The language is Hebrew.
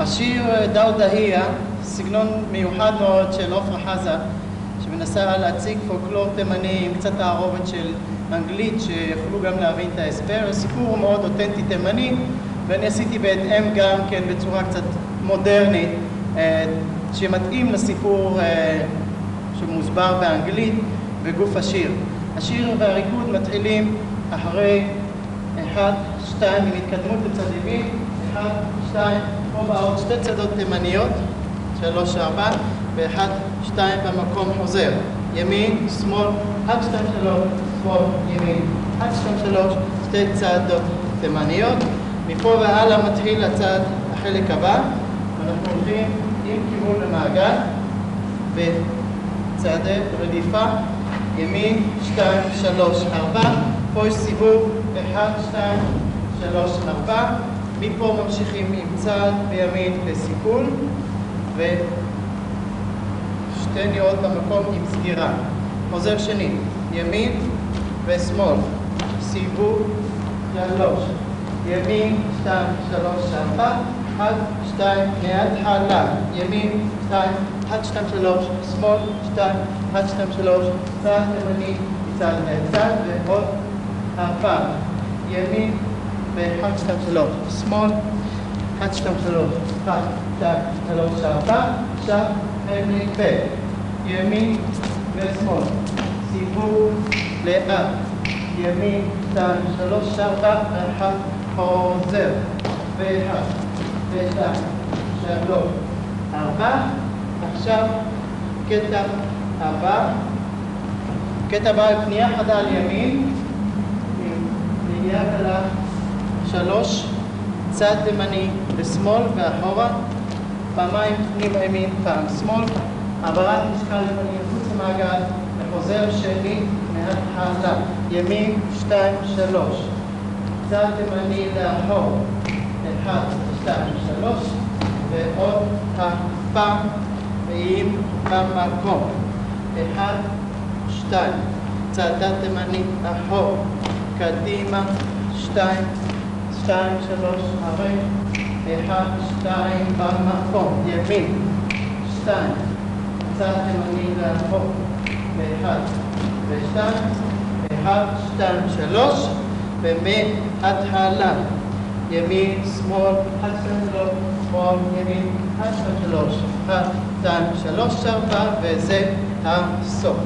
השיר דאו דהיה, סגנון מיוחד מאוד של עפרה חזה, שמנסה להציג פולקלור תימני עם קצת תערובת של אנגלית, שיוכלו גם להבין את ההסבר. סיפור מאוד אותנטי תימני, ואני עשיתי בהתאם גם כן בצורה קצת מודרנית, שמתאים לסיפור שמוסבר באנגלית בגוף השיר. השיר והריקוד מתחילים אחרי אחד, שתיים, עם התקדמות לצד ימין, שתיים, פה באות שתי צדות תימניות, שלוש, ארבע, ואחד, שתיים במקום חוזר. ימין, שמאל, אחד, שתיים, שלוש, שמאל, ימין, אחד, שתיים, שלוש, שתי צעדות תימניות. מפה והלאה מתחיל הצעד, החלק הבא, ואנחנו הולכים עם כיוון למעגל, וצעדי רדיפה, ימין, שתיים, שלוש, ארבע, פה יש סיבוב, אחד, שתיים, שלוש, ארבע, מפה ממשיכים עם צעד בימין לסיכול ושתי נראות במקום עם סגירה. חוזר שני, ימין ושמאל, סיבוב, שלוש, ימין, שתיים, שלוש, ארבע, אחד, שתיים, מההתחלה, ימין, שתיים, אחד, שתיים, שלוש, שמאל, שתיים, אחד, שתיים, שלוש, צעד ימני, מצד לצד, ועוד הפעם, ימין, ואחד, שתיים, שלוש, שמאל, אחד, שתיים, שלוש, אחד, שתיים, שלוש, ארבע, עכשיו חלק ב', ימין ושמאל, סיבוב לאט, ימין, שתיים, שלוש, ארבע, אחד, חוזר, ואחד, ושתיים, שלוש, ארבע, עכשיו קטע הבא, קטע הבא, פנייה חדה על ימין, פנייה קלה שלוש, צד ימני לשמאל ואחורה, פעמיים פנימה ימין, פעם שמאל, העברת משקל ימני מחוץ למעגל, וחוזר שני מההתחלה, ימין, שתיים, שלוש, צד ימני לאחור, אחד, שתיים, שלוש, ועוד הפעם, ועם במקום, אחד, שתיים, צעדה תימנית אחור, קדימה, שתיים, שתיים, שלוש, הרי, אחד, שתיים, במקום, ימין, שתיים, צד תימני לאחור, ואחד, ושתיים, אחד, שתיים, שלוש, ומהתחלה, ימין, שמאל, אחד, שתיים, שלוש, שמאל, ימין, אחד, שתיים, שלוש, אחד, שתיים, שלוש, ארבע, וזה הסוף.